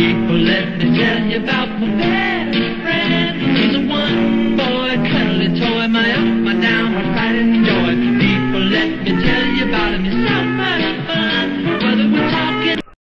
people, let me tell you about my best friend. He's a one boy cuddly toy, my up, my down, my pride and joy. People, let me tell you about him.